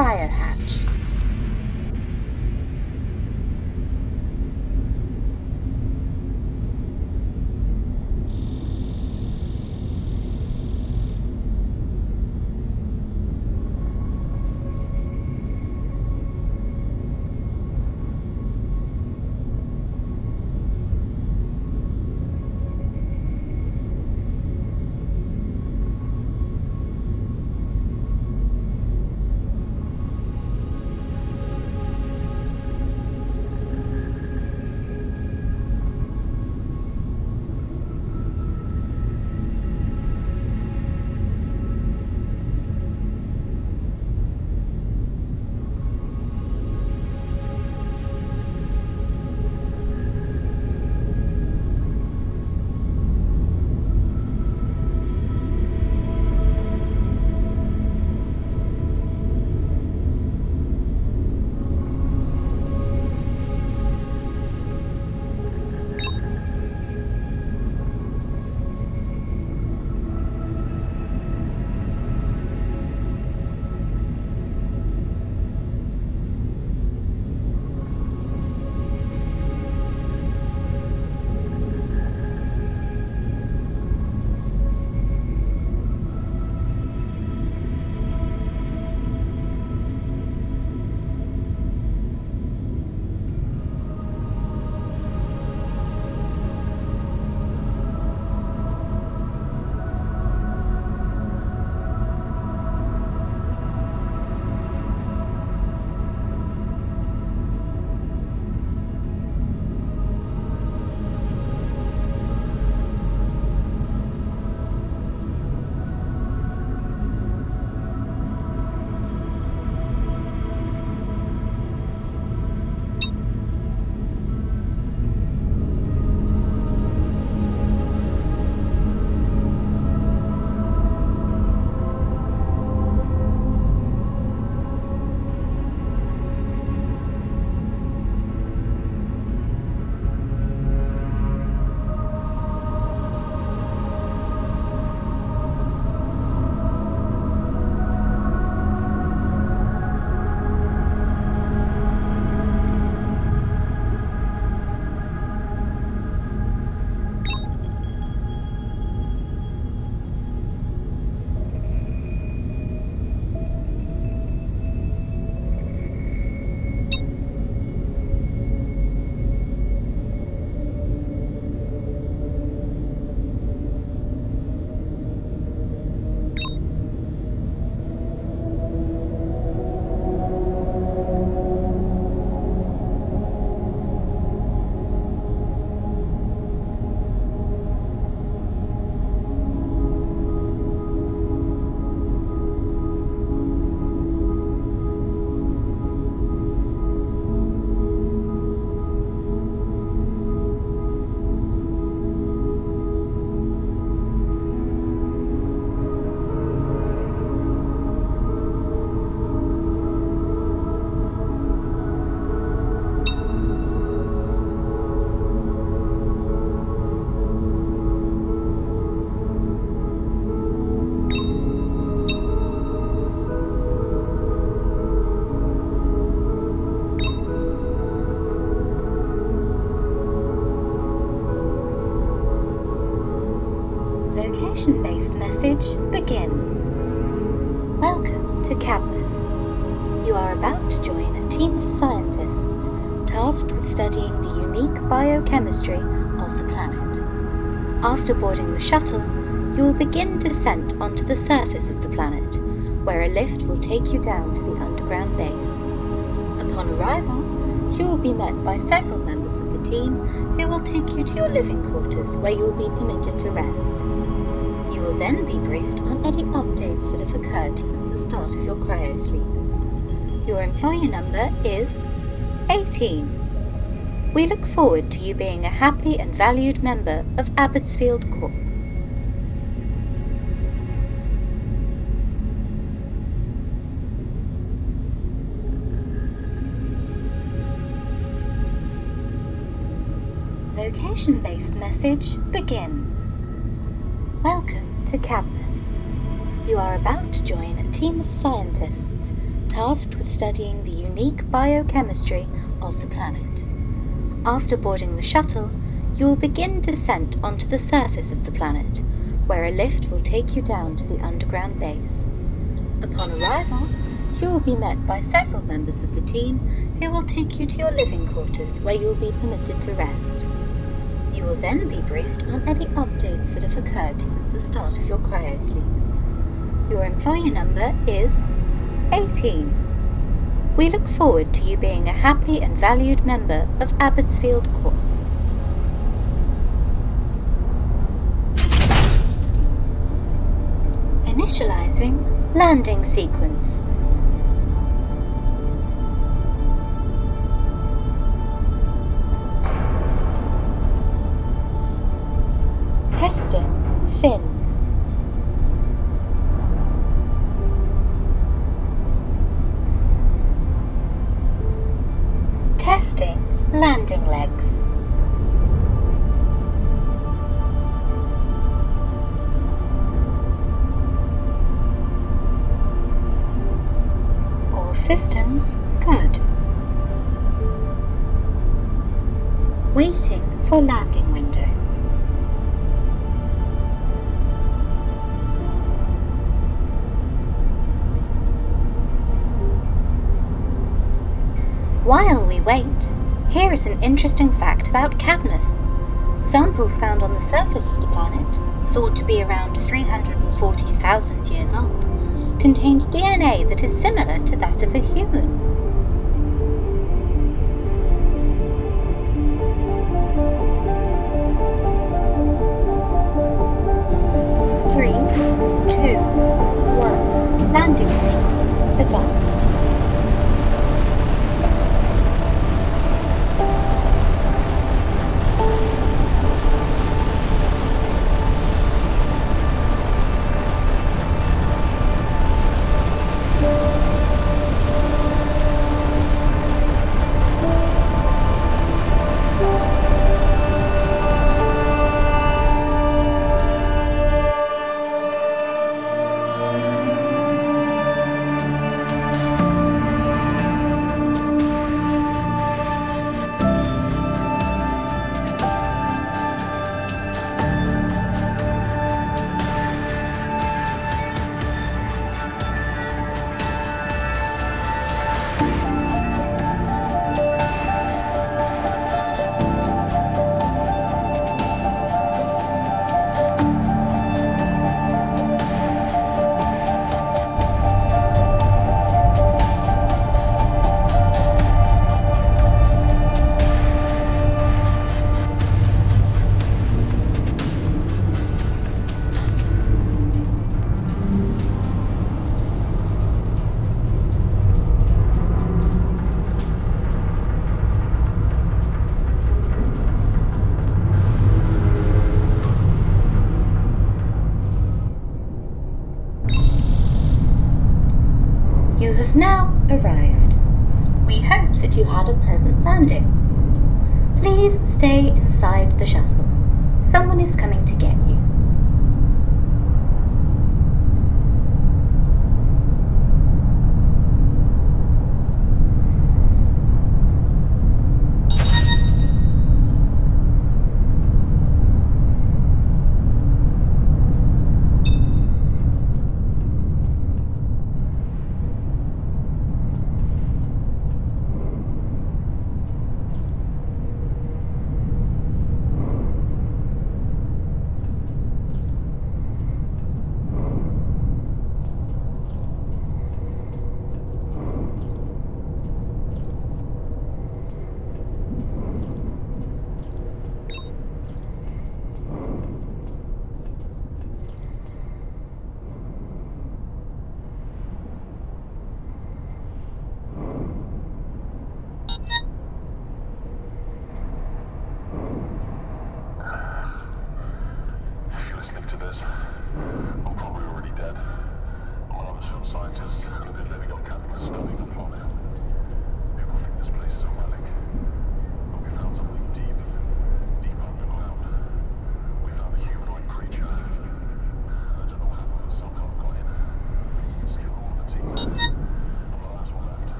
Releasing After boarding the shuttle, you will begin descent onto the surface of the planet, where a lift will take you down to the underground base. Upon arrival, you will be met by several members of the team who will take you to your living quarters where you will be permitted to rest. You will then be briefed on any updates that have occurred since the start of your cryosleep. Your employee number is 18. We look forward to you being a happy and valued member of Abbotsfield Corp. Location-based message begin. Welcome to Cadmus. You are about to join a team of scientists tasked with studying the unique biochemistry of the planet. After boarding the shuttle, you will begin descent onto the surface of the planet, where a lift will take you down to the underground base. Upon arrival, you will be met by several members of the team who will take you to your living quarters where you will be permitted to rest. You will then be briefed on any updates that have occurred since the start of your cryosleep. Your employee number is 18. We look forward to you being a happy and valued member of Abbotsfield Corp. Initializing landing sequence. Systems good. Waiting for landing window. While we wait, here is an interesting fact about Cadmus. Samples found on the surface of the planet, thought to be around 340,000 years old, contained DNA that is similar to that of a human.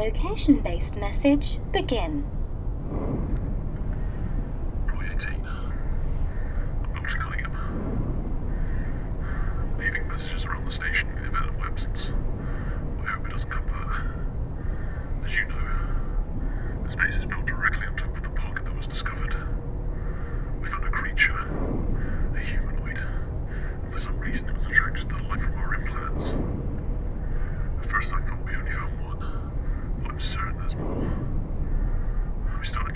Location-based message begin. Roy 18. I'm Dr. Cunningham. Leaving messages around the station. I hope it doesn't come. As you know, is built directly on top of the pocket that was discovered. We found a creature, a humanoid. For some reason, it was attracted to the our implants. At first, I thought we only found one, but I'm certain there's more. We started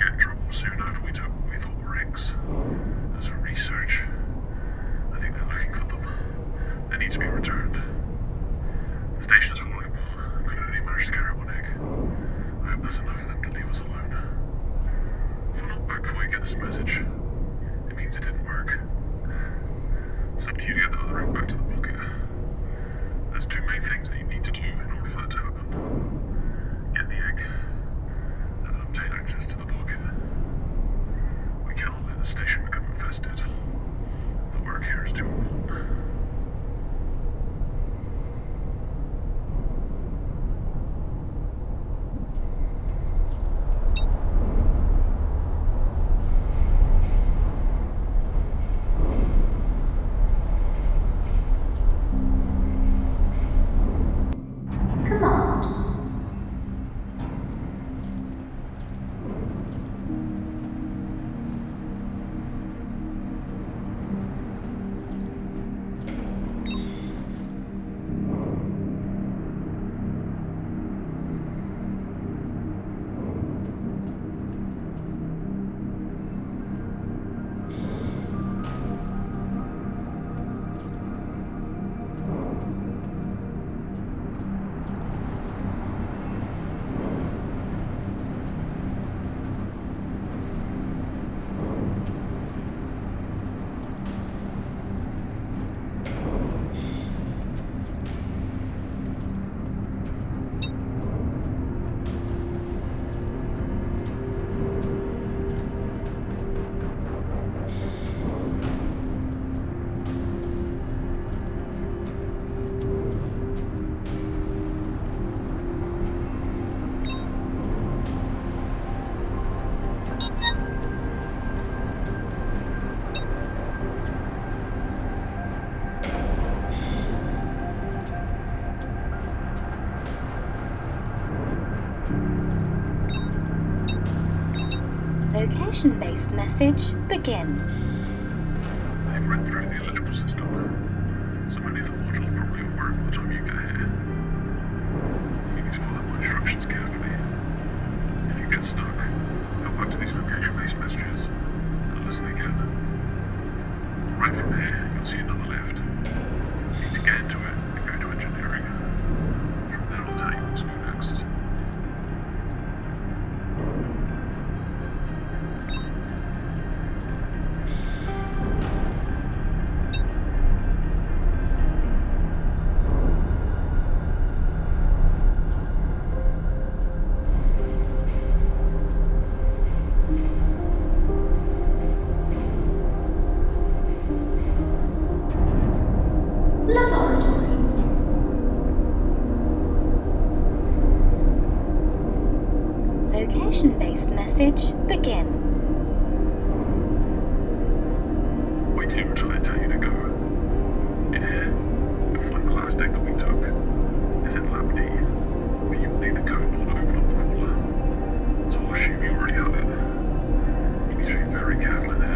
soon after we took we thought were eggs. As research, I think they're looking for them. They need to be returned. The station is falling apart, and I can only manage to carry one egg. I hope that's enough for them to leave us alone. If we're not back before you get this message, it means it didn't work. It's up to you to get the other egg back to the pocket. There's two main things that you need to do in order for that to happen. Get the egg, and then obtain access to the pocket. We cannot let the station become infested. The work here is too. Right from here, you'll see another lift. You need to get into it and go to engineering. From there, I'll tell Location-based message begin. Wait here until I tell you to go. In here, you'll find the last egg that we took. It's in Lab D. But you will need the code in to open up the cooler. So I'll assume you already have it. You need to be very careful in here.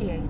Initiating